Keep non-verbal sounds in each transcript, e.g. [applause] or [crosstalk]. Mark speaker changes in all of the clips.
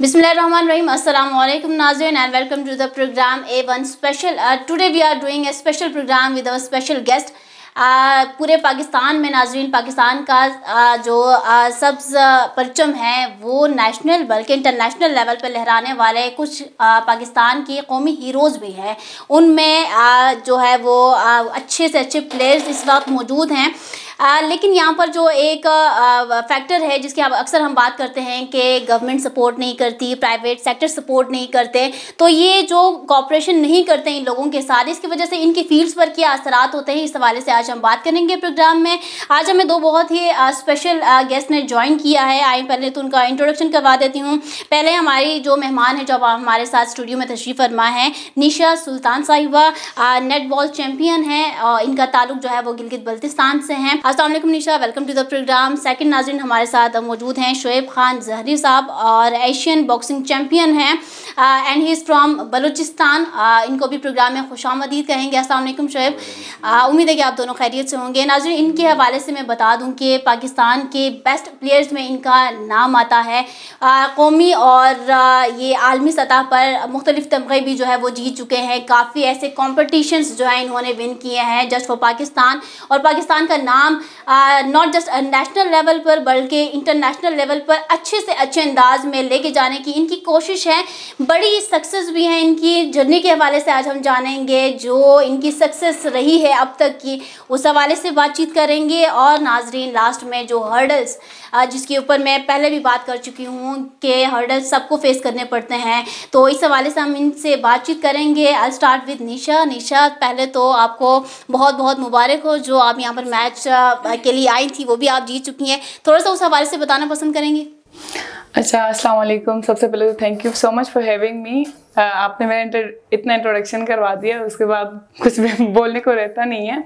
Speaker 1: अस्सलाम वालेकुम नाजन and welcome to the program A one special. Today we are doing a special program with our special guest पूरे पाकिस्तान में नाजरीन पाकिस्तान का uh, जो uh, सब्ज परचम है वो नेशनल बल्कि इंटरनेशनल लेवल पर लहराने वाले कुछ uh, पाकिस्तान की कौमी हीरोज़ भी हैं। उनमें uh, जो है वो uh, अच्छे से अच्छे प्लेयर्स इस वक्त मौजूद हैं। लेकिन यहाँ पर जो एक फैक्टर है जिसकी अक्सर हम बात करते हैं कि गवर्नमेंट सपोर्ट नहीं करती प्राइवेट सेक्टर सपोर्ट नहीं करते तो ये जो कॉपरेशन नहीं करते इन लोगों के साथ, इसकी वजह से इनकी फील्ड्स पर क्या असरात होते हैं, इस हवाले से आज हम बात करेंगे प्रोग्राम में। आज हमें दो बहुत ही स्पेशल गेस्ट ने ज्वाइन किया है। आई पहले तो उनका इंट्रोडक्शन करवा देती हूँ। पहले हमारी जो मेहमान है जो हमारे साथ स्टूडियो में तशरीफ़ फरमा है, निशा सुल्तान साहिबा नेट बॉल चैम्पियन है इनका ताल्लुक जो है वो गिलगित बल्तिस्तान से हैं। Aslam Nisha welcome to the program second नाजरीन हमारे साथ मौजूद हैं शुएब खान जहरी साहब और एशियन बॉक्सिंग चैम्पियन हैं। And he is from Balochistan. इनको भी प्रोग्राम में खुश आमदीद कहेंगे असल शुएब। उम्मीद है कि आप दोनों खैरियत से होंगे। नाजरीन इनके हवाले से मैं बता दूँ कि पाकिस्तान के बेस्ट प्लेयर्स में इनका नाम आता है। कौमी और आ, ये आलमी सतह पर मुख्तलिफ़ तमगे भी जो है वो जीत चुके हैं। काफ़ी ऐसे कॉम्पटिशन्स जो है इन्होंने विन किए हैं। Just for Pakistan. और पाकिस्तान का नाम नॉट जस्ट नेशनल लेवल पर, बल्कि इंटरनेशनल लेवल पर अच्छे से अच्छे अंदाज में लेके जाने की इनकी कोशिश है। बड़ी सक्सेस भी है इनकी। जर्नी के हवाले से आज हम जानेंगे जो इनकी सक्सेस रही है अब तक की, उस हवाले से बातचीत करेंगे। और नाजरीन लास्ट में जो हर्डल्स जिसके ऊपर मैं पहले भी बात कर चुकी हूँ कि हर्डल्स सबको फेस करने पड़ते हैं तो इस हवाले से हम इनसे बातचीत करेंगे। आई स्टार्ट विद निशा निशा पहले तो आपको बहुत बहुत मुबारक हो, जो आप यहाँ पर मैच के लिए आई थी वो भी आप जीत चुकी हैं। थोड़ा सा उस हवाले से बताना पसंद करेंगे?
Speaker 2: अच्छा अस्सलाम वालेकुम सबसे पहले तो thank you so much for having me आपने मेरा इंटर, इतना इंट्रोडक्शन करवा दिया उसके बाद कुछ भी [laughs] बोलने को रहता नहीं है।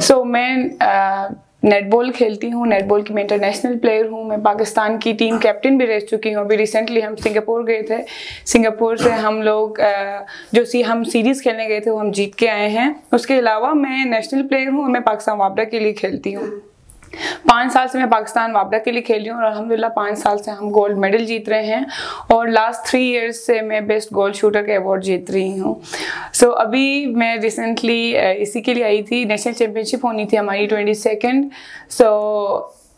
Speaker 2: सो so, मैं uh, नेटबॉल खेलती हूँ नेटबॉल की मैं इंटरनेशनल प्लेयर हूँ, मैं पाकिस्तान की टीम कैप्टन भी रह चुकी हूँ। अभी रिसेंटली हम सिंगापुर गए थे। सिंगापुर से हम लोग जो सी, हम सीरीज़ खेलने गए थे, वो हम जीत के आए हैं। उसके अलावा मैं नेशनल प्लेयर हूँ मैं पाकिस्तान वापडा के लिए खेलती हूँ। पाँच साल से मैं पाकिस्तान वापडा के लिए खेल रही हूँ और अलहमदिल्ला पाँच साल से हम गोल्ड मेडल जीत रहे हैं और लास्ट थ्री इयर्स से मैं बेस्ट गोल्ड शूटर का अवार्ड जीत रही हूँ। सो so, अभी मैं रिसेंटली इसी के लिए आई थी। नेशनल चैम्पियनशिप होनी थी हमारी ट्वेंटी सेकेंड सो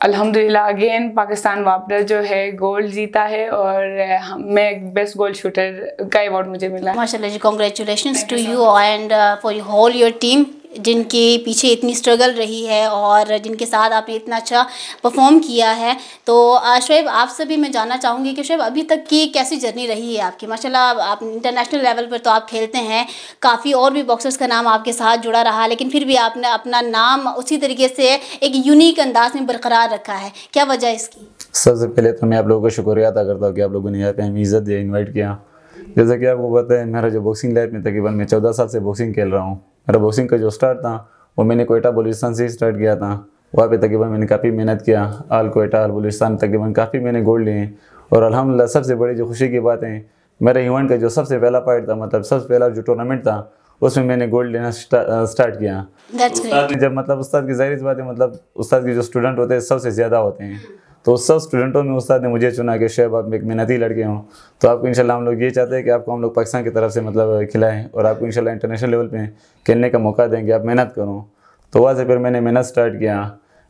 Speaker 2: अल्हम्दुलिल्लाह अगेन पाकिस्तान वापडा जो है गोल्ड जीता है और मैं बेस्ट गोल्ड शूटर का अवार्ड मुझे मिला।
Speaker 1: माशाल्लाह जी congratulations to you and for whole your team जिनके पीछे इतनी स्ट्रगल रही है और जिनके साथ आपने इतना अच्छा परफॉर्म किया है। तो शुएब आपसे भी मैं जानना चाहूँगी कि शुएब, अभी तक की कैसी जर्नी रही है आपकी? माशाल्लाह, आप इंटरनेशनल लेवल पर तो आप खेलते हैं। काफ़ी और भी बॉक्सर्स का नाम आपके साथ जुड़ा रहा, लेकिन फिर भी आपने अपना नाम उसी तरीके से एक यूनिक अंदाज में बरकरार रखा है। क्या वजह इसकी?
Speaker 3: सबसे पहले तो मैं आप लोगों का शुक्रिया अदा करता हूँ कि आप लोगों ने यहाँ पे हमें इज़्ज़त दिया इन्वाइट किया। जैसा कि आपको पता है, मेरा जो बॉक्सिंग लाइफ में तकरीबन मैं चौदह साल से बॉक्सिंग खेल रहा हूँ। मेरा बॉक्सिंग का जो स्टार्ट था वो मैंने कोयटा बलूचिस्तान से स्टार्ट किया था। वहाँ पे तकरीबन मैंने काफ़ी मेहनत किया आल कोयटा आल बलूचिस्तान तकरीबन काफ़ी मैंने गोल्ड लिए। और अलहमदिल्ला सबसे बड़ी जो खुशी की बात है मेरे इवेंट का जो सबसे पहला पार्ट था मतलब सबसे पहला जो टूर्नामेंट था उसमें मैंने गोल्ड लेना स्टार्ट किया। जब मतलब उस्ताद की ज़ाहिर बात है मतलब उस्ताद के जो स्टूडेंट होते हैं सबसे ज़्यादा होते हैं। तो सब स्टूडेंटों में उस्ताद ने मुझे चुना कि शेब आप एक मेहनती लड़के हों। तो आपको इंशाल्लाह हम लोग ये चाहते हैं कि आपको हम लोग पाकिस्तान की तरफ़ से मतलब खिलाएँ और आपको इंशाल्लाह इंटरनेशनल लेवल पे खेलने का मौका देंगे आप मेहनत करो। तो वहाँ से फिर मैंने मेहनत स्टार्ट किया।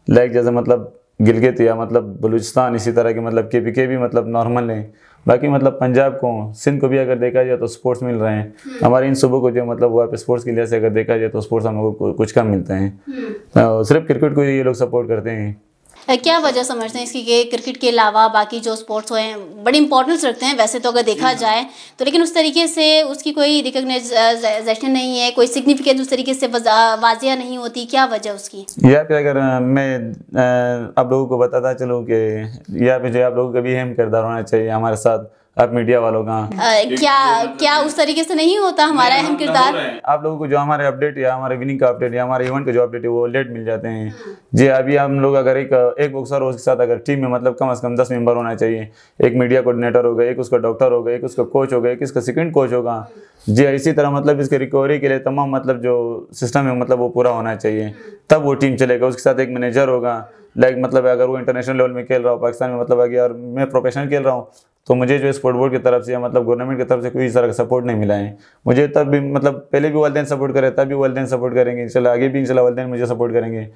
Speaker 3: लाइक जैसे मतलब गिलगित या मतलब बलूचिस्तान इसी तरह के मतलब के पी के भी मतलब नॉर्मल हैं। बाकी मतलब पंजाब को सिंध को भी अगर देखा जाए तो स्पोर्ट्स मिल रहे हैं। हम्म। हमारे इन सुबह को जो मतलब वहाँ पे स्पोर्ट्स के लिए से अगर देखा जाए तो स्पोर्ट्स हम लोग को कुछ कम मिलते हैं। तो सिर्फ़ क्रिकेट को ये लोग सपोर्ट करते हैं।
Speaker 1: क्या वजह समझते हैं इसकी कि क्रिकेट के अलावा बाकी जो स्पोर्ट्स हुए हैं बड़ी इंपॉर्टेंस रखते हैं वैसे तो अगर देखा हम्म। जाए तो लेकिन उस तरीके से उसकी कोई रिकोगनाइजेशन नहीं है कोई सिग्निफिकेंस उस तरीके से वाजिया नहीं होती क्या वजह उसकी
Speaker 3: यहाँ पे अगर मैं आप लोगों को बताता चलूँ कि यहाँ पे जो आप लोगों का भी अहम किरदार होना चाहिए हमारे साथ आप मीडिया वालों का?
Speaker 1: क्या क्या उस तरीके से नहीं होता हमारा अहम किरदार?
Speaker 3: आप लोगों को जो हमारे अपडेट या हमारे विनिंग का अपडेट या हमारे इवेंट का जो अपडेट है वो लेट मिल जाते हैं। हाँ। जी अभी हम लोग अगर एक एक बॉक्सर हो उसके साथ अगर टीम में मतलब कम से कम दस मेंबर होना चाहिए। एक मीडिया कोऑर्डिनेटर होगा एक उसका डॉक्टर होगा एक उसका कोच होगा एक इसका सेकेंड कोच होगा। जी इसी तरह मतलब इसके रिकवरी के लिए तमाम मतलब जो सिस्टम है मतलब वो पूरा होना चाहिए। तब वो टीम चलेगा उसके साथ एक मैनेजर होगा। लाइक मतलब अगर वो इंटरनेशनल लेवल में खेल रहा हो पाकिस्तान में मतलब अगर मैं प्रोफेशनल खेल रहा हूँ तो मुझे जो स्पोर्ट बोर्ड की तरफ़ से या मतलब गवर्नमेंट की तरफ़ से कोई इस तरह का सपोर्ट नहीं मिला है। मुझे तब भी मतलब पहले भी वालदेन सपोर्ट करे तब भी वालदेन सपोर्ट करेंगे। इंशाल्लाह आगे भी इंशाल्लाह वालदेन मुझे सपोर्ट करेंगे।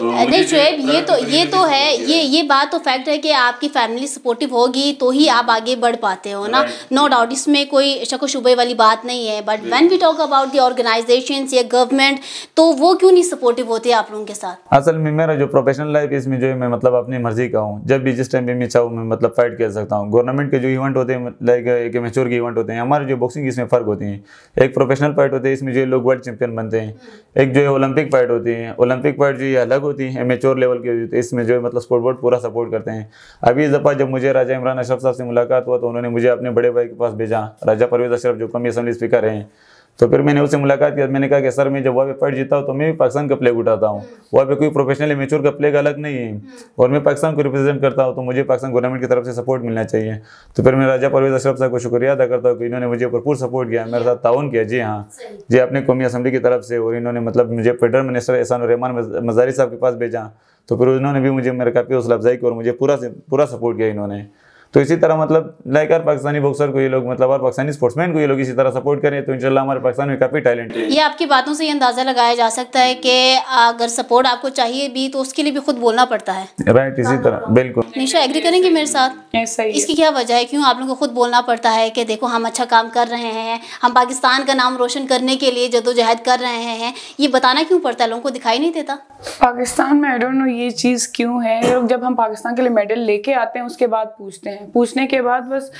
Speaker 1: नहीं शुएब ये तो ये तो है ये ये बात तो फैक्ट है कि आपकी फैमिली सपोर्टिव होगी तो ही आप आगे बढ़ पाते हो ना? नो डाउट इसमें कोई शक शुबे वाली बात नहीं है but when we talk about the organisation या गवर्नमेंट तो वो क्यों नहीं सपोर्टिव होते आप लोगों के साथ?
Speaker 3: असल में मेरा जो प्रोफेशनल लाइफ इसमें जो है मैं मतलब अपनी मर्ज़ी का हूँ। जब भी जिस टाइम भी मैं चाहूँ मैं मतलब फाइट कर सकता हूँ। गवर्नमेंट के जो इवेंट होते हैं लाइक एक मेच्योर के इवेंट होते हैं, हमारे जो बॉक्सिंग इसमें फ़र्क होती है। एक प्रोफेशनल फाइट होती है, इसमें जो लोग वर्ल्ड चैंपियन बनते हैं। एक जो है ओलंपिक फाइट होती है ओलंपिक फाइट जो ये अलग होती है मेच्योर लेवल की होती है, इसमें जो मतलब स्पोर्ट बोर्ड पूरा सपोर्ट करते हैं। अभी इस दफ़ा जब मुझे राजा इमरान अशरफ साहब से मुलाकात हुआ तो उन्होंने मुझे अपने बड़े भाई के पास भेजा। राजा परवेज अशरफ, जो कमी असम्बली स्पीकर हैं। तो फिर मैंने उससे मुलाकात किया मैंने कहा कि, सर, मैं जब वहाँ पे फाइट जीता हूँ तो मैं भी पाकिस्तान का प्लेग उठाता हूँ। वहाँ पे कोई प्रोफेशनल मेच्योर का प्लेग अलग नहीं है। और मैं पाकिस्तान को रिप्रेजेंट करता हूँ तो मुझे पाकिस्तान गवर्नमेंट की तरफ़ से सपोर्ट मिलना चाहिए। तो फिर मैं राजा परवेज अशरफ साहब को शुक्रिया अदा करता हूँ कि इन्होंने मुझे भरपूर सपोर्ट किया, मेरे साथ ताउन किया। जी हाँ जी अपने कौमी असम्बली की तरफ़ से और इन्होंने मतलब मुझे फेडरल मिनिस्टर एहसान रहमान मजारी साहब के पास भेजा। तो फिर उन्होंने भी मुझे मेरे काफ़ी हौसला अफजाई की और मुझे पूरा पूरा सपोर्ट किया इन्होंने। तो इसी तरह मतलब लाइक हर पाकिस्तानी बॉक्सर को ये लोग मतलब हर पाकिस्तानी स्पोर्ट्समैन को ये लोग इसी तरह सपोर्ट करें तो इंशाल्लाह हमारे पाकिस्तान में काफ़ी टैलेंट है।
Speaker 1: ये आपकी बातों से ये अंदाज़ा लगाया जा सकता है कि अगर सपोर्ट आपको चाहिए भी तो उसके लिए भी खुद बोलना पड़ता है।
Speaker 3: राइट इसी तरह बिल्कुल।
Speaker 1: निशा एग्री करेंगे मेरे साथ। इसकी क्या वजह है? क्यों आप लोगों को खुद बोलना पड़ता है कि देखो हम अच्छा काम कर रहे हैं हम पाकिस्तान का नाम रोशन करने के लिए जदोजहद कर रहे हैं ये बताना क्यों पड़ता है? लोगों को दिखाई नहीं देता।
Speaker 2: पाकिस्तान में आई डोंट नो ये चीज़ क्यों है? लोग जब हम पाकिस्तान के लिए मेडल लेके आते हैं उसके बाद पूछते हैं। पूछने के बाद बस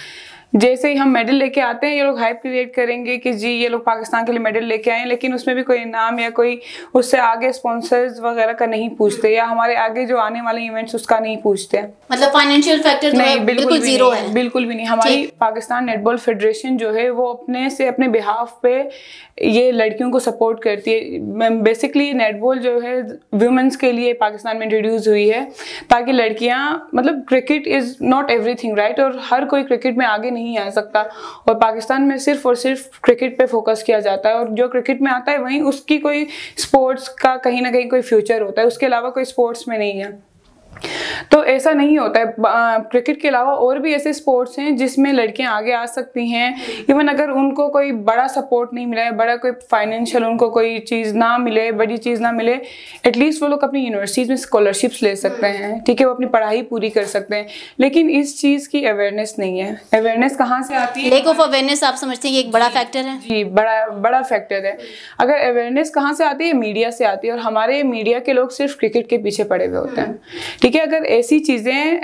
Speaker 2: जैसे ही हम मेडल लेके आते हैं ये लोग हाइप क्रिएट करेंगे कि जी ये लोग पाकिस्तान के लिए मेडल लेके आए हैं लेकिन उसमें भी कोई इनाम या कोई उससे आगे स्पॉन्सर्स वगैरह का नहीं पूछते या हमारे आगे जो आने वाले इवेंट्स उसका नहीं पूछते।
Speaker 1: मतलब फाइनेंशियल फैक्टर
Speaker 2: नहीं बिल्कुल
Speaker 1: बिल्कुल
Speaker 2: भी
Speaker 1: ज़ीरो है।
Speaker 2: बिल्कुल भी नहीं। हमारी पाकिस्तान नेटबॉल फेडरेशन जो है वो अपने से अपने बिहाफ पे ये लड़कियों को सपोर्ट करती है। बेसिकली नेटबॉल जो है वुमेंस के लिए पाकिस्तान में इंट्रोड्यूस हुई है ताकि लड़कियाँ मतलब cricket is not everything right और हर कोई क्रिकेट में आगे नहीं आ सकता। और पाकिस्तान में सिर्फ़ और सिर्फ़ क्रिकेट पे फोकस किया जाता है और जो क्रिकेट में आता है वहीं उसकी कोई स्पोर्ट्स का कहीं ना कहीं कोई फ्यूचर होता है। उसके अलावा कोई स्पोर्ट्स में नहीं है। तो ऐसा नहीं होता है। क्रिकेट के अलावा और भी ऐसे स्पोर्ट्स हैं जिसमें लड़कियाँ आगे आ सकती हैं। इवन अगर उनको कोई बड़ा सपोर्ट नहीं मिला है बड़ा कोई फाइनेंशियल उनको कोई चीज़ ना मिले बड़ी चीज़ ना मिले एटलीस्ट वो लोग अपनी यूनिवर्सिटीज़ में स्कॉलरशिप्स ले सकते हैं। ठीक है वो अपनी पढ़ाई पूरी कर सकते हैं। लेकिन इस चीज़ की अवेयरनेस नहीं है। अवेयरनेस कहाँ से आती है?
Speaker 1: लेक ऑफ़ अवेयरनेस आप समझते हैं कि एक बड़ा फैक्टर है?
Speaker 2: जी बड़ा बड़ा फैक्टर है। अगर अवेयरनेस कहाँ से आती है? मीडिया से आती है। और हमारे मीडिया के लोग सिर्फ़ क्रिकेट के पीछे पड़े हुए होते हैं। ठीक है अगर ऐसी चीज़ें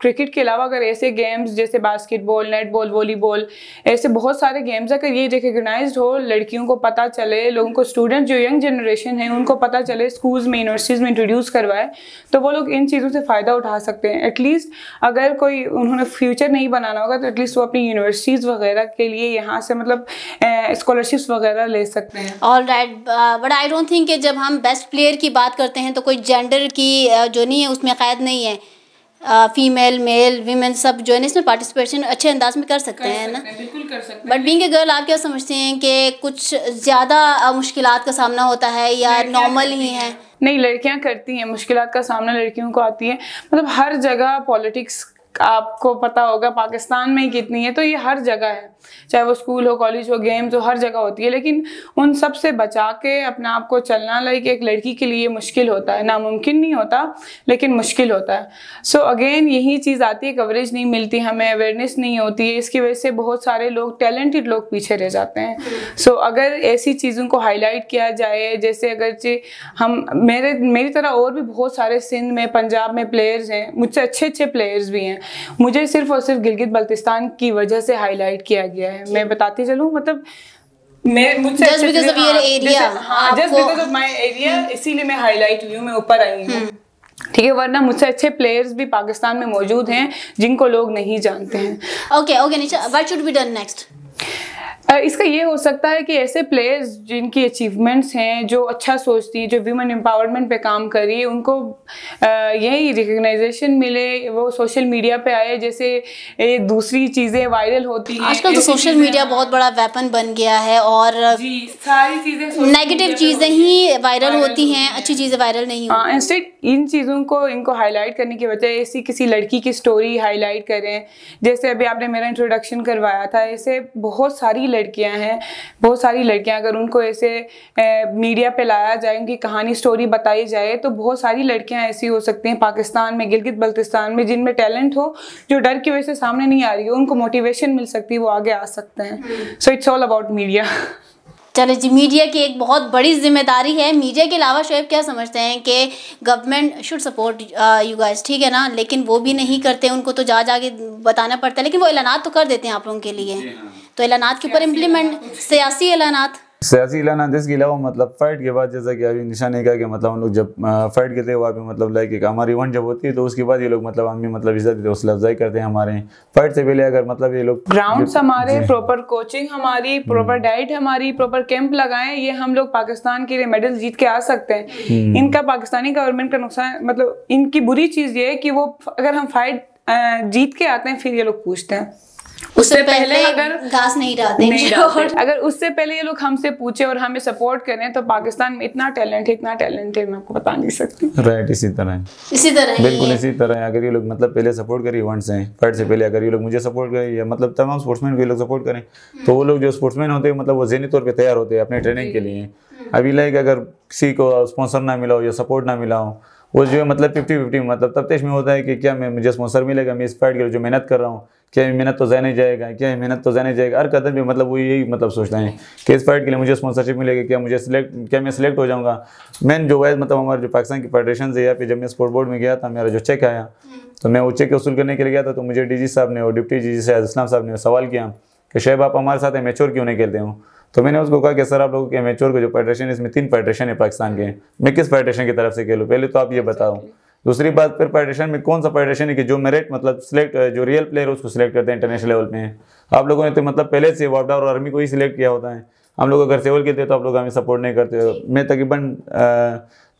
Speaker 2: क्रिकेट के अलावा अगर ऐसे गेम्स जैसे बास्केटबॉल, नेटबॉल, वॉलीबॉल, ऐसे बहुत सारे गेम्स अगर ये रिकग्नाइज हो, लड़कियों को पता चले, लोगों को स्टूडेंट जो यंग जनरेशन है, उनको पता चले स्कूल्स में यूनिवर्सिटीज़ में इंट्रोड्यूस करवाए तो वो लोग इन चीज़ों से फ़ायदा उठा सकते हैं। एटलीस्ट अगर कोई उन्होंने फ्यूचर नहीं बनाना होगा तो एटलीस्ट वो अपनी यूनिवर्सिटीज़ वगैरह के लिए यहाँ से मतलब स्कॉलरशिप्स वगैरह ले सकते हैं।
Speaker 1: All right but I don't think जब हम बेस्ट प्लेयर की बात करते हैं तो कोई जेंडर की जो नहीं है, उसमें कैद नहीं है। फीमेल मेल वीमेन सब जो है ना इसमें पार्टिसिपेशन अच्छे अंदाज में कर सकते हैं ना।
Speaker 2: बिल्कुल कर सकते
Speaker 1: बट बीइंग ए गर्ल आप क्या समझते हैं कि कुछ ज़्यादा मुश्किल का सामना होता है या नॉर्मल ही है।
Speaker 2: नहीं लड़कियाँ करती हैं मुश्किलात का सामना लड़कियों को आती है। मतलब हर जगह पॉलिटिक्स आपको पता होगा पाकिस्तान में ही कितनी है तो ये हर जगह है। चाहे वो स्कूल हो कॉलेज हो गेम्स हो हर जगह होती है लेकिन उन सबसे बचा के अपने आप को चलना लाइक एक लड़की के लिए मुश्किल होता है। नामुमकिन नहीं होता लेकिन मुश्किल होता है। सो so, अगेन यही चीज़ आती है कवरेज नहीं मिलती हमें अवेयरनेस नहीं होती है। इसकी वजह से बहुत सारे लोग टैलेंटेड लोग पीछे रह जाते हैं। सो so, अगर ऐसी चीज़ों को हाईलाइट किया जाए जैसे अगर हम मेरे मेरी तरह और भी बहुत सारे सिंध में पंजाब में प्लेयर्स हैं। मुझसे अच्छे अच्छे प्लेयर्स भी हैं। मुझे सिर्फ़ और सिर्फ़ गिलगित बल्तिस्तान की वजह से हाईलाइट किया गया है। मैं बताती चलूँ मतलब मैं मुझसे अच्छे हाँ, हाँ just because of my area इसीलिए मैं हाईलाइट हुई हूँ मैं ऊपर आई हूँ। ठीक है वरना मुझसे अच्छे प्लेयर्स भी पाकिस्तान में मौजूद हैं जिनको लोग नहीं जानते हैं।
Speaker 1: Okay okay Nisha what should be done next
Speaker 2: इसका ये हो सकता है कि ऐसे प्लेयर्स जिनकी अचीवमेंट्स हैं जो अच्छा सोचती हैं जो वीमेन एम्पावरमेंट पे काम कर रही है उनको यही रिकग्नाइजेशन मिले वो सोशल मीडिया पे आए जैसे दूसरी चीज़ें वायरल होती हैं
Speaker 1: आजकल तो सोशल मीडिया बहुत बड़ा वेपन बन गया है और
Speaker 2: सारी चीज़ें
Speaker 1: नेगेटिव चीज़ें ही वायरल होती हैं अच्छी चीज़ें वायरल नहीं
Speaker 2: होती। इंस्टेड इन चीज़ों को इनको हाईलाइट करने की वजह ऐसी किसी लड़की की स्टोरी हाईलाइट करें जैसे अभी आपने मेरा इंट्रोडक्शन करवाया था ऐसे बहुत सारी लड़कियाँ हैं बहुत सारी लड़कियाँ अगर उनको ऐसे मीडिया पे लाया जाए उनकी कहानी स्टोरी बताई जाए तो बहुत सारी लड़कियाँ ऐसी हो सकती हैं पाकिस्तान में गिलगित बल्तिस्तान में जिनमें टैलेंट हो जो डर की वजह से सामने नहीं आ रही हो उनको मोटिवेशन मिल सकती है वो आगे आ सकते हैं। So it's all about media
Speaker 1: चलो जी मीडिया की एक बहुत बड़ी ज़िम्मेदारी है। मीडिया के अलावा शेफ क्या समझते हैं कि government should support you guys ठीक है ना? लेकिन वो भी नहीं करते उनको तो जा जाके बताना पड़ता है लेकिन वो ऐलानात तो कर देते हैं आप लोगों के लिए। हाँ। तो ऐलानात के ऊपर इम्प्लीमेंट सियासी ऐलानात।
Speaker 3: सियासी ऐलान इसके अलावा मतलब फाइट के बाद जैसा कि अभी निशान ने कहा कि मतलब हम लोग जब फाइट करते हैं वहाँ पे मतलब लाइक एक हमारी इवेंट जब होती है तो उसके बाद ये लोग मतलब हमें मतलब इज़्ज़त देते हौसला अफजाई करते हैं हमारे। फाइट से पहले अगर मतलब ये लोग
Speaker 2: ग्राउंड हमारे प्रॉपर कोचिंग हमारी प्रॉपर डाइट हम्म। हमारी प्रॉपर कैंप लगाए ये हम लोग पाकिस्तान के लिए मेडल जीत के आ सकते हैं। हम्म। इनका पाकिस्तानी गवर्नमेंट का नुकसान मतलब इनकी बुरी चीज़ ये है कि वो अगर हम फाइट जीत के आते हैं फिर ये लोग पूछते हैं।
Speaker 1: उससे पहले, पहले अगर घास नहीं डालते नहीं
Speaker 2: डालते। [laughs] अगर उससे पहले ये लोग हमसे पूछे और हमें सपोर्ट करें तो पाकिस्तान में इतना टैलेंट है इतना टैलेंट है मैं आपको बता नहीं सकती।
Speaker 3: राइट इसी तरह
Speaker 1: इसी तरह
Speaker 3: बिल्कुल इसी तरह अगर ये लोग मतलब पहले सपोर्ट करें इवेंट्स हैं फाइट से पहले अगर ये लोग मुझे सपोर्ट करें या मतलब तमाम स्पोर्ट्समैन को ये लोग सपोर्ट करें तो वो लोग जो स्पोर्ट्समैन होते हैं मतलब वो जहनी तौर पर तैयार होते हैं अपने ट्रेनिंग के लिए। अभी लाइक अगर किसी को स्पॉन्सर ना मिला हो या सपोर्ट ना मिला हो वो जो है मतलब फिफ्टी फिफ्टी मतलब तफ्तीश में होता है कि क्या मैं मुझे स्पॉन्सर मिलेगा मैं इस फाइट के लिए जो मेहनत कर रहा हूँ क्या मेहनत तो जाने जाएगा, क्या मेहनत तो जाने जाएगा? हर कदम भी मतलब वो यही मतलब सोचते हैं कि इस फाइट के लिए मुझे स्पॉन्सरशिप मिलेगी, क्या मुझे सिलेक्ट क्या मैं सिलेक्ट हो जाऊँगा? मैन जो है मतलब हमारे जो पाकिस्तान की फेडरेशन से या फिर जब मैं स्पोर्ट बोर्ड में गया था, मेरा जो चेक आया तो मैं वो चेक वसूल करने के लिए गया था तो मुझे डी साहब ने और डिप्टी जी जी इस्लाम साहब ने सवाल किया कि शेब, आप हमारे साथ मेच्योर क्यों नहीं खेलते हो? तो मैंने उसको कहा कि, सर, आप लोगों के मेच्योर को जो फेडरेशन है, इसमें तीन फेडरेशन है पाकिस्तान के मैं किस फेडरेशन की तरफ़ से खेलूँ? पहले तो आप ये बताओ। दूसरी बात फिर फेडरेशन में कौन सा फेडरेशन है कि जो मेरिट मतलब सिलेक्ट जो रियल प्लेयर उसको सिलेक्ट करते हैं इंटरनेशनल लेवल पे? आप लोगों ने तो मतलब पहले से वापडा और आर्मी को ही सिलेक्ट किया होता है। हम लोग अगर सेवल के थे तो आप लोग हमें सपोर्ट नहीं करते मैं तकरीबन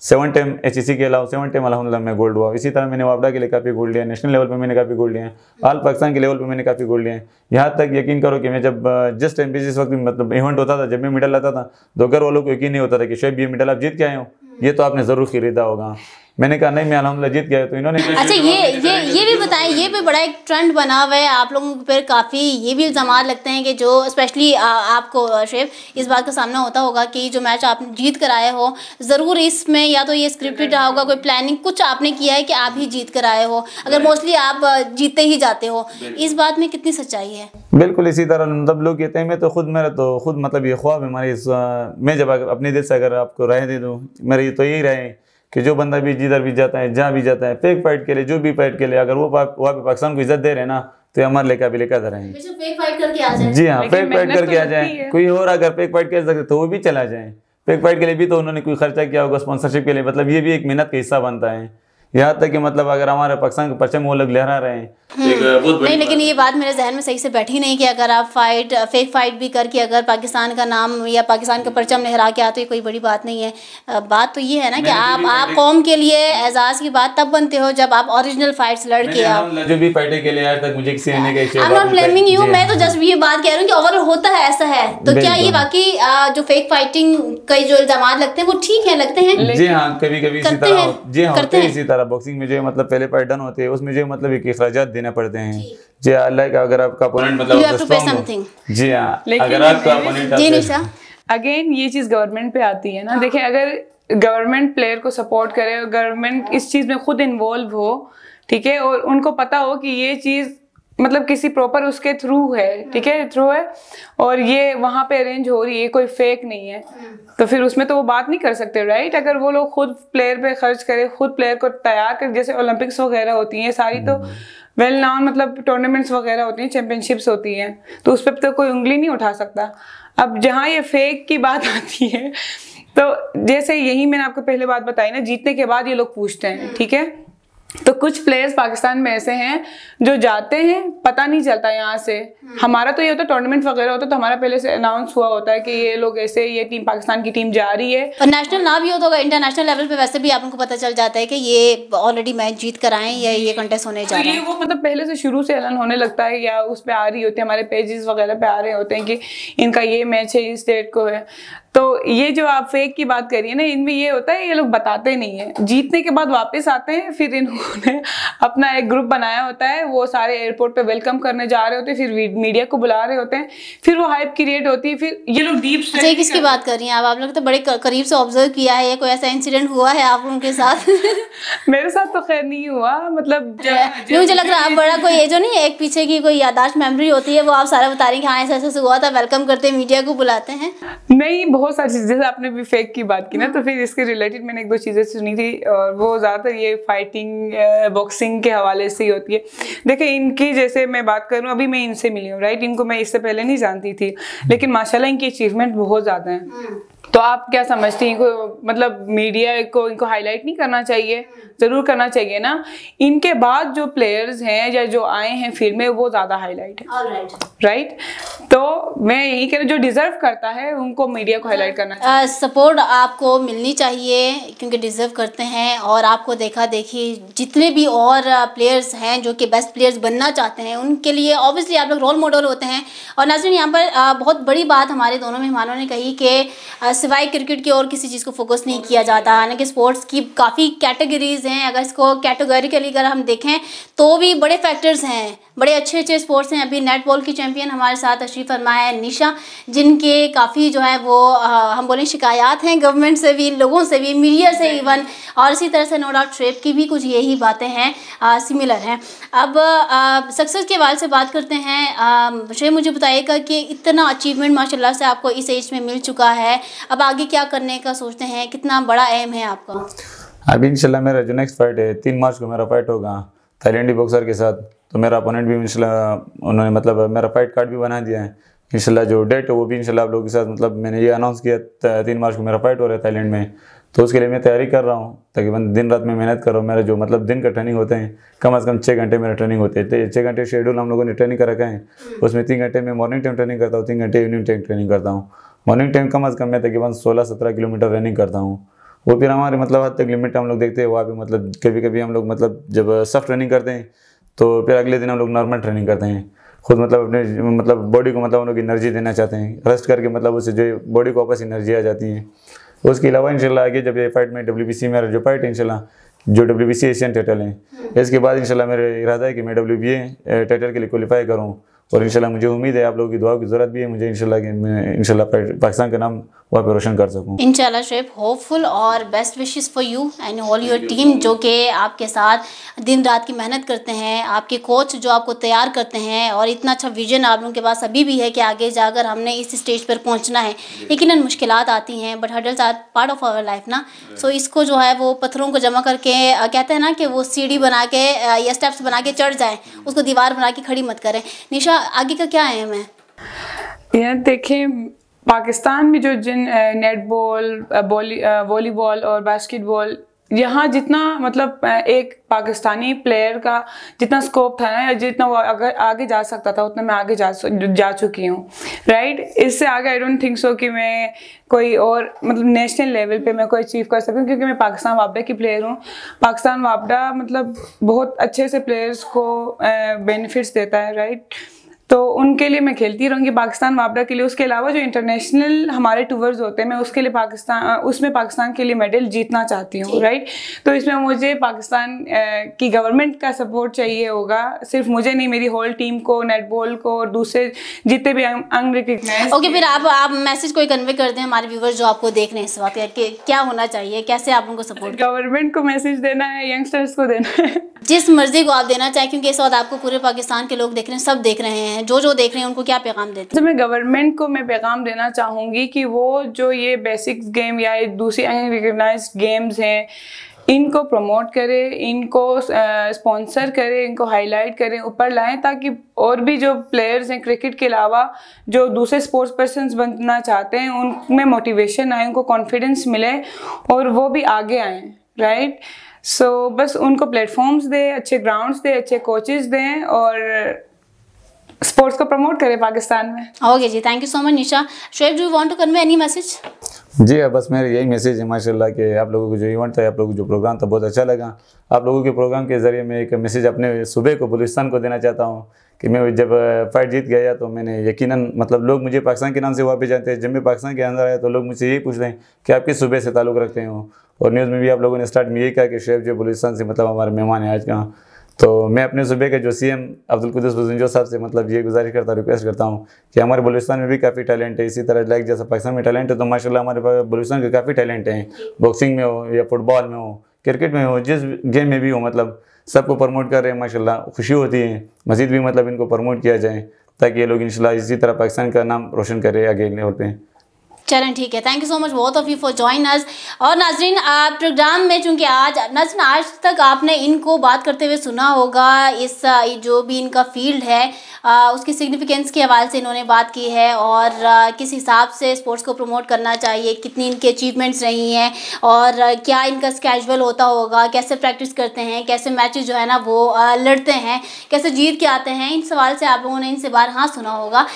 Speaker 3: सेवन टाइम एच सी के अलावा सेवन टाइम अलहमदिल्ला मैं गोल्ड हुआ। इसी तरह मैंने वापडा के लिए काफ़ी गोल्ड लिया नेशनल लेवल पे मैंने काफ़ी गोल्ड लिया आल पाकिस्तान के लेवल पे मैंने काफ़ी गोल्ड लिया यहाँ तक यकीन करो कि मैं जब जिस टाइम जिस वक्त मतलब इवेंट होता था जब मैं मेडल आता था तो घर वालों को यकीन नहीं होता था कि शेब ये मेडल आप जीत के आए हो। ये तो आपने ज़रूर खरीदा होगा। मैंने कहा नहीं मैं अलहमद जीत गया तो इन्होंने
Speaker 1: अच्छा ये ये ये भी बताएँ ये भी बड़ा एक ट्रेंड बना हुआ है। आप लोगों पर काफ़ी ये भी इल्ज़ाम लगते हैं कि जो स्पेशली आपको शेफ इस बात का सामना होता होगा कि जो मैच आपने जीत कर आए हो ज़रूर इसमें या तो ये स्क्रिप्टेड रहा होगा कोई प्लानिंग कुछ आपने किया है कि आप ही जीत कर आए हो? अगर मोस्टली आप जीतते ही जाते हो इस बात में कितनी सच्चाई है?
Speaker 3: बिल्कुल इसी तरह मतलब लोग कहते हैं मैं तो खुद मेरा तो खुद मतलब ये ख्वाब है हमारी मैं जब अपने दिल से अगर आपको राय दे दूँ मेरी तो यही राय कि जो बंदा भी जिधर भी जाता है जहाँ भी जाता है फेक फाइट के लिए जो भी फाइट के लिए अगर वो वहाँ पे पाकिस्तान को इज़्ज़त दे रहे ना तो हमारे लेकर भी लेकर रहेंगे जी हाँ फेक फाइट करके आ जाए। कोई और अगर फेक फाइट कर सकते तो वो भी चला जाए। फेक फाइट के लिए भी तो उन्होंने कोई खर्चा किया होगा स्पॉन्सरशिप के लिए। मतलब ये भी एक मेहनत का हिस्सा बनता है। यहाँ तक कि मतलब अगर हमारे पाकिस्तान के परचम वो लोग लहरा रहे हैं।
Speaker 1: नहीं लेकिन ये बात मेरे जहन में सही से बैठी नहीं कि अगर आप फाइट फेक फाइट भी करके अगर पाकिस्तान का नाम या पाकिस्तान का परचम लहरा के आते तो कोई बड़ी बात नहीं है। बात तो ये है ना कि आप आप कौम के लिए एजाज की बात तब बनते हो जब आप ओरिजिनल फाइट्स लड़ के आओ
Speaker 3: जो भी फाइटर के लिए आज तक मुझे किसी ने
Speaker 1: I am not blaming you मैं तो जस्ट ये बात कह रही हूँ कि ओवरऑल होता है ऐसा है। तो क्या ये बाकी जो फेक फाइटिंग कई जो इल्ज़ाम लगते हैं वो ठीक है लगते हैं?
Speaker 3: जी हाँ कभी कभी इसी तरह जी हाँ हैं इसी तरह। बॉक्सिंग में जो मतलब पहले डन होते हैं उसमें जो मतलब एक अखराज देने पड़ते हैं। जी। लाइक अगर आपका अपोनेंट मतलब जी हाँ अगर आपका अपोनेंट
Speaker 2: अगेन ये चीज़ गवर्नमेंट पे आती है ना। देखिए अगर गवर्नमेंट प्लेयर को सपोर्ट करे और गवर्नमेंट इस चीज़ में खुद इन्वॉल्व हो ठीक है और उनको पता हो कि ये चीज़ मतलब किसी प्रॉपर उसके थ्रू है ठीक है थ्रू है और ये वहाँ पे अरेंज हो रही है कोई फेक नहीं है तो फिर उसमें तो वो बात नहीं कर सकते राइट अगर वो लोग खुद प्लेयर पे खर्च करे खुद प्लेयर को तैयार कर जैसे ओलंपिक्स वगैरह होती हैं सारी तो वेल नाउन मतलब टूर्नामेंट्स वगैरह होती हैं चैंपियनशिप्स होती हैं तो उस पर तो कोई उंगली नहीं उठा सकता। अब जहाँ ये फेक की बात [laughs] आती है तो जैसे यही मैंने आपको पहले बात बताई ना, जीतने के बाद ये लोग पूछते हैं, ठीक है? तो कुछ प्लेयर्स पाकिस्तान में ऐसे हैं जो जाते हैं पता नहीं चलता यहाँ से। हमारा तो ये होता है टूर्नामेंट वगैरह होता है तो हमारा पहले से अनाउंस हुआ होता है कि ये लोग ऐसे ये टीम पाकिस्तान की टीम जा रही है।
Speaker 1: और नेशनल ना भी हो तो इंटरनेशनल लेवल पे वैसे भी आपको पता चल जाता है कि ये ऑलरेडी मैच जीत कर आए या ये कंटेस्ट होने जा
Speaker 2: तो
Speaker 1: रहा है।
Speaker 2: वो मतलब पहले से शुरू से ऐलान होने लगता है या उस पर आ रही होती है हमारे पेजेस वगैरह पे आ रहे होते हैं कि इनका ये मैच है इस डेट को है। तो ये जो आप फेक की बात करिए ना इनमें ये होता है ये लोग बताते नहीं है। जीतने के बाद वापस आते हैं फिर इन्होंने [laughs] अपना एक ग्रुप बनाया होता है वो सारे एयरपोर्ट पे वेलकम करने जा रहे होते हैं फिर मीडिया को बुला रहे होते हैं फिर वो हाइप क्रिएट होती है फिर ये लोग डीप
Speaker 1: अच्छा किसकी बात कर रही हैं? आप आप लोग तो बड़े करीब से ऑब्ज़र्व किया है ये कोई ऐसा इंसिडेंट हुआ है आप लोगों के साथ? [laughs]
Speaker 2: मेरे साथ तो खैर नहीं हुआ मतलब [laughs]
Speaker 1: मुझे लग रहा है आप बड़ा कोई ये जो नहीं एक पीछे की कोई यादाश्त मेमोरी होती है वो आप सारा बता रही हैं कि हाँ ऐसा ऐसा हुआ था वेलकम करते हैं मीडिया को बुलाते हैं।
Speaker 2: नहीं बहुत सारी चीज़ें जैसे आपने भी फेक की बात की ना तो फिर इसके रिलेटेड मैंने एक दो चीज़ें सुनी थी और वो ज़्यादातर ये फाइटिंग बॉक्सिंग के हवाले से ही होती है। देखिए इनकी जैसे मैं बात करूँ अभी मैं इनसे मिली हूँ राइट इनको मैं इससे पहले नहीं जानती थी लेकिन माशाल्लाह इनकी अचीवमेंट बहुत ज़्यादा है। तो आप क्या समझती हैं इनको मतलब मीडिया को इनको हाईलाइट नहीं करना चाहिए? ज़रूर करना चाहिए ना? इनके बाद जो प्लेयर्स हैं या जो आए हैं फ़ील्ड में वो ज़्यादा हाईलाइट है। Right right. right? तो मैं यही कह रही हूँ, जो डिजर्व करता है उनको मीडिया को हाईलाइट करना चाहिए।
Speaker 1: सपोर्ट uh, आपको मिलनी चाहिए क्योंकि डिजर्व करते हैं और आपको देखा देखी जितने भी और प्लेयर्स हैं जो कि बेस्ट प्लेयर्स बनना चाहते हैं उनके लिए ऑब्वियसली आप लोग रोल मॉडल होते हैं। और नाजरीन यहाँ पर बहुत बड़ी बात हमारे दोनों मेहमानों ने कही कि सिवाय क्रिकेट की और किसी चीज़ को फोकस नहीं किया जाता। हालाँकि स्पोर्ट्स की काफ़ी कैटेगरीज हैं। अगर इसको कैटेगरिकली अगर हम देखें तो भी बड़े फैक्टर्स हैं। बड़े अच्छे अच्छे स्पोर्ट्स हैं। अभी नेट बॉल की चैंपियन हमारे साथ अशरीफ फरमा है निशा जिनके काफ़ी जो है वो अ, हम बोलें शिकायत हैं गवर्नमेंट से भी लोगों से भी मीडिया से इवन और इसी तरह से नो डाउट ट्रेप की भी कुछ यही बातें हैं सिमिलर हैं। अब सक्सेस के हवाले से बात करते हैं। मुझे मुझे बताइएगा कि इतना अचीवमेंट माशाल्लाह से आपको इस एज में मिल चुका है। अब आगे क्या करने का सोचते हैं? कितना बड़ा एम है आपका?
Speaker 3: अभी इंशाल्लाह मेरा जो नेक्स्ट फाइट है तीन मार्च को मेरा फाइट होगा। थाईलैंडी बॉक्सर के साथ। तो मेरा अपोनेंट भी इंशाल्लाह, उन्होंने मतलब मेरा फाइट कार्ड भी बना दिया है। इंशाल्लाह जो डेट है वो भी इंशाल्लाह आप लोगों के साथ मतलब मैंने ये अनाउंस किया तीन मार्च को मेरा फाइट हो रहा है थाईलैंड में। तो उसके लिए मैं तैयारी कर रहा हूँ तकरीबन दिन रात में मेहनत कर। रहा हूँ मेरा जो मतलब दिन का ट्रेनिंग होते हैं, कम अज़ कम छः घंटे मेरा ट्रेनिंग होते हैं। छः घंटे शेड्यूल हम लोगों ने ट्रेनिंग कर रखा है। उसमें तीन घंटे मैं मॉर्निंग टाइम ट्रेनिंग करता हूँ, तीन घंटे इवनिंग टाइम ट्रेनिंग करता हूँ। मॉर्निंग टाइम कम अज़ कम मैं तकरीबन सोलह सत्रह किलोमीटर रनिंग करता हूँ। वो फिर हमारे मतलब हद तक लिमिट हम लोग देखते हैं, वहाँ पर मतलब कभी कभी हम लोग मतलब जब सख्त ट्रेनिंग करते हैं तो फिर अगले दिन हम लोग नॉर्मल ट्रेनिंग करते हैं। खुद मतलब अपने मतलब बॉडी को मतलब उन लोग एनर्जी देना चाहते हैं। रेस्ट करके मतलब उससे जो बॉडी को वापस एनर्जी आ जाती है। उसके अलावा इंशाल्लाह आगे जब ये फाइट में डब्ल्यू बी सी मेरा जो फाइट है, इंशाल्लाह, जो डब्ल्यू एशियन टाइटल है, इसके बाद इंशाल्लाह मेरा इरादा है कि मैं डब्ल्यू टाइटल के लिए क्वालिफाई करूँ। और इंशाल्लाह मुझे उम्मीद है आप लोगों की दुआ की ज़रूरत भी है। मुझे इंशाल्लाह कि मैं, इंशाल्लाह पाकिस्तान का नाम वहाँ पे रोशन कर सकूँ।
Speaker 1: इंशाल्लाह शेफ होपफुल और best wishes for you and all your team जो कि आपके साथ दिन रात की मेहनत करते हैं, आपके कोच जो आपको तैयार करते हैं और इतना अच्छा विजन आप लोगों के पास अभी भी है कि आगे जाकर हमने इस स्टेज पर पहुँचना है। लेकिन मुश्किल आती हैं but hurdles are part of our life ना। सो इसको जो है वो पत्थरों को जमा करके कहते हैं ना कि वो सीढ़ी बना के या स्टेप्स बना के चढ़ जाएँ, उसको दीवार बना के खड़ी मत करें। निशा आगे का क्या एम है
Speaker 2: यार देखें, पाकिस्तान में जो जिन नेट बॉल वॉलीबॉल और बास्केटबॉल यहाँ जितना मतलब एक पाकिस्तानी प्लेयर का जितना स्कोप था ना जितना वो अगर आगे जा सकता था, उतना मैं आगे जा जा चुकी हूँ। राइट इससे आगे आई डोंट थिंक सो कि मैं कोई और मतलब नेशनल लेवल पे मैं कोई अचीव कर सकूँ, क्योंकि मैं पाकिस्तान वापडा की प्लेयर हूँ। पाकिस्तान वापडा मतलब बहुत अच्छे से प्लेयर्स को बेनिफिट्स देता है राइट तो उनके लिए मैं खेलती रहूँगी पाकिस्तान वापडा के लिए। उसके अलावा जो इंटरनेशनल हमारे टूर्स होते हैं मैं उसके लिए पाकिस्तान उसमें पाकिस्तान के लिए मेडल जीतना चाहती हूँ राइट तो इसमें मुझे पाकिस्तान की गवर्नमेंट का सपोर्ट चाहिए होगा। सिर्फ़ मुझे नहीं मेरी होल टीम को नेटबॉल को और दूसरे जितने भी अनरिकग्नाइज
Speaker 1: ओके फिर आप आप मैसेज कोई कन्वे कर दें हमारे व्यूवर्स जो आपको देख रहे हैं इस वक्त कि क्या होना चाहिए कैसे आप उनको सपोर्ट
Speaker 2: गवर्नमेंट को मैसेज देना है यंगस्टर्स को देना है।
Speaker 1: जिस मर्ज़ी को आप देना चाहें क्योंकि इस वक्त आपको पूरे पाकिस्तान के लोग देख रहे हैं सब देख रहे हैं जो जो देख रहे हैं उनको क्या पैगाम देते हैं?
Speaker 2: तो मैं गवर्नमेंट को मैं पैगाम देना चाहूँगी कि वो जो ये बेसिक्स गेम या दूसरी अनरिकग्नाइज गेम्स हैं इनको प्रमोट करें इनको स्पॉन्सर करें इनको हाईलाइट करें ऊपर लाएँ ताकि और भी जो प्लेयर्स हैं क्रिकेट के अलावा जो दूसरे स्पोर्ट्स पर्सन बनना चाहते हैं उनमें मोटिवेशन आए उनको कॉन्फिडेंस मिले और वो भी आगे आए राइट सो so, बस उनको प्लेटफॉर्म्स दें अच्छे ग्राउंड्स दें अच्छे कोचेस दें और स्पोर्ट्स को प्रमोट करें पाकिस्तान में।
Speaker 1: Okay ji thank you so much Nisha. Shoaib do want to convey any message
Speaker 3: जी हाँ बस मेरा यही मैसेज है माशाल्लाह कि। आप लोगों को जो इवेंट था आप लोगों को जो प्रोग्राम था बहुत अच्छा लगा। आप लोगों के प्रोग्राम के ज़रिए मैं एक मैसेज अपने सुबह को बलूचिस्तान को देना चाहता हूँ कि मैं जब फाइट जीत गया तो मैंने यकीनन मतलब लोग मुझे पाकिस्तान के नाम से वापस जानते हैं। जब मैं पाकिस्तान के अंदर आया तो लोग मुझसे यही पूछ रहे हैं कि आप किस सुबह से ताल्लुक़ रखते हो? और न्यूज़ में भी आप लोगों ने स्टार्ट में यही कहा कि शेफ जो बलूचिस्तान से मतलब हमारे मेहमान हैं आज का तो मैं अपने सूबे के जो सी एम अब्दुल कुदस बजंजो साहब से मतलब ये गुजारिश करता रिक्वेस्ट करता हूँ कि हमारे बलूचिस्तान में भी काफ़ी टैलेंट है। इसी तरह लाइक जैसा पाकिस्तान में टैलेंट है तो माशाल्लाह हमारे पास बलूचिस्तान के काफ़ी टैलेंट हैं। बॉक्सिंग में हो या फुटबॉल में हो क्रिकेट में हो, जिस गेम में भी हो मतलब सबको प्रमोट कर रहे हैं, माशाल्लाह खुशी होती है। मजीद भी मतलब इनको प्रमोट किया जाए ताकि ये लोग इंशाल्लाह इसी तरह पाकिस्तान का नाम रोशन करें आगे लेवल पे।
Speaker 1: चलें, ठीक है। थैंक यू सो मच बहुत of you for join us और नाजरीन प्रोग्राम में, चूँकि आज, नाजरीन, आज तक आपने इनको बात करते हुए सुना होगा, इस जो भी इनका फ़ील्ड है उसकी सिग्निफिकेंस के हवाले से इन्होंने बात की है और किस हिसाब से स्पोर्ट्स को प्रमोट करना चाहिए कितनी इनकी अचीवमेंट्स रही हैं और क्या इनका स्कैजुअल होता होगा कैसे प्रैक्टिस करते हैं कैसे मैचेस जो है ना वो लड़ते हैं कैसे जीत के आते हैं इन सवाल से आप लोगों ने इनसे बार हाँ सुना होगा।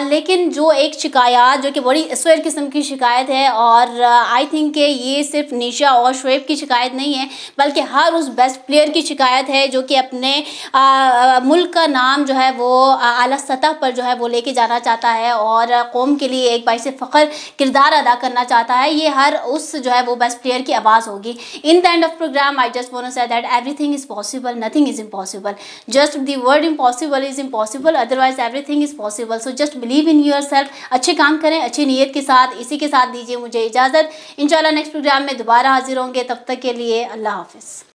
Speaker 1: लेकिन जो एक शिकायत जो कि बड़ी स्वेर किस्म की शिकायत है और आई थिंक कि ये सिर्फ़ निशा और शुएब की शिकायत नहीं है बल्कि हर उस बेस्ट प्लेयर की शिकायत है जो कि अपने आ, मुल्क का नाम जो है वो अली सतह पर जो है वो लेके जाना चाहता है और कौम के लिए एक बाईस फ़ख्र किरदार अदा करना चाहता है। ये हर उस जो है वो बेस्ट प्लेयर की आवाज़ होगी। In the end of program I just wanna say that everything is possible nothing is impossible just the word impossible is impossible otherwise every thing is possible so just believe in your self अच्छे काम करें, अच्छी नीयत के साथ, इसी के साथ दीजिए मुझे इजाज़त। इन नेक्स्ट प्रोग्राम में दोबारा हाजिर होंगे, तब तक के लिए अल्लाह हाफिज़।